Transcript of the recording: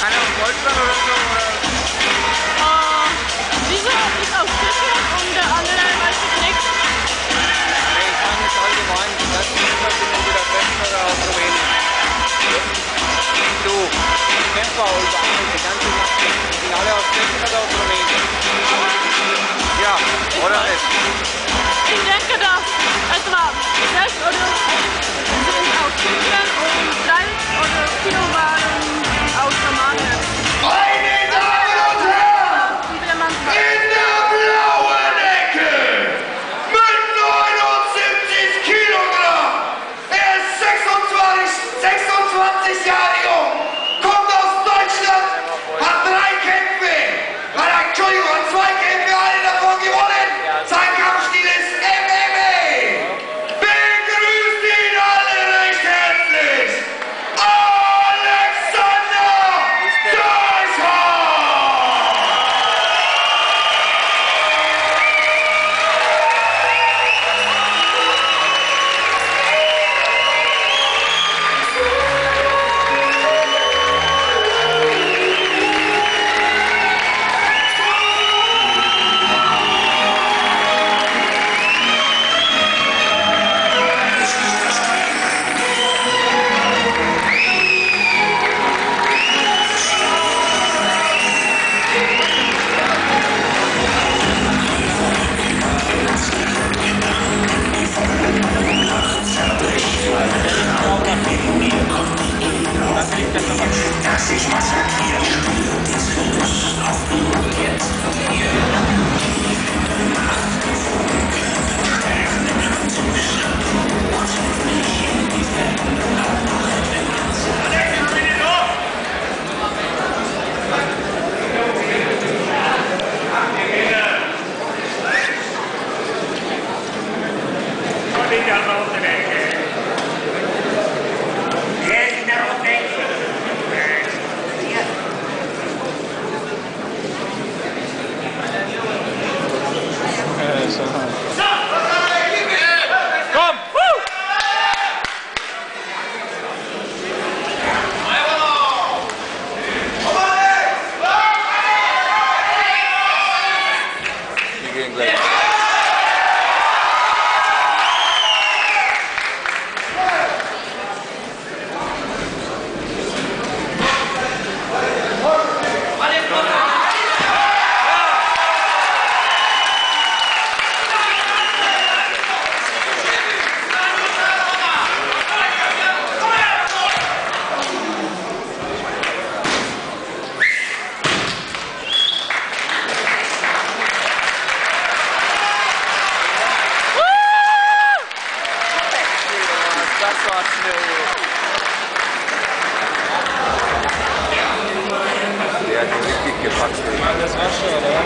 Deutschland oder so? Oder? Äh, dieser ist aus Tschechien und der andere weiß ich nicht. Nee, ich meine jetzt allgemein, die ganzen Kinder sind entweder Tschechen oder aus Rumänien. Du, die Kämpfer oder andere, die ganze Nacht, sind alle aus Tschechien oder aus Rumänien? Ja, oder nicht? Ich denke, dass etwa sechs oder sind aus Tschechien Der hat richtig gepackt. Das war schon, oder?